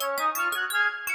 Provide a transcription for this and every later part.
Thank you.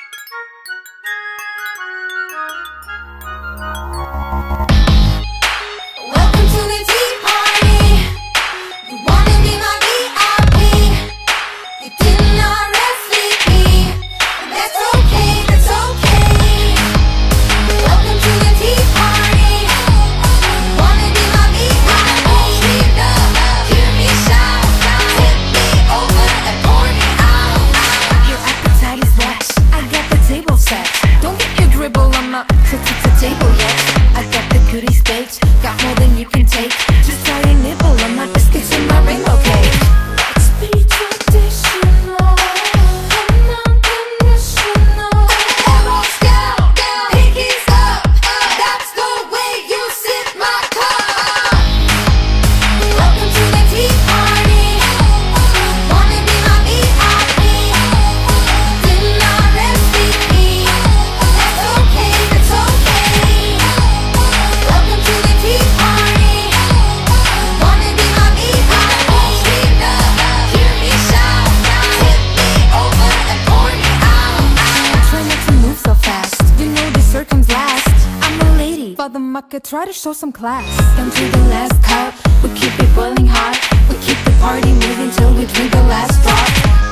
bucket, try to show some class. Down to the last cup, we keep it boiling hot. We keep the party moving till we drink the last drop.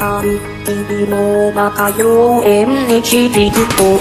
con Tì mô bà cà yô em nè chi tì tù tù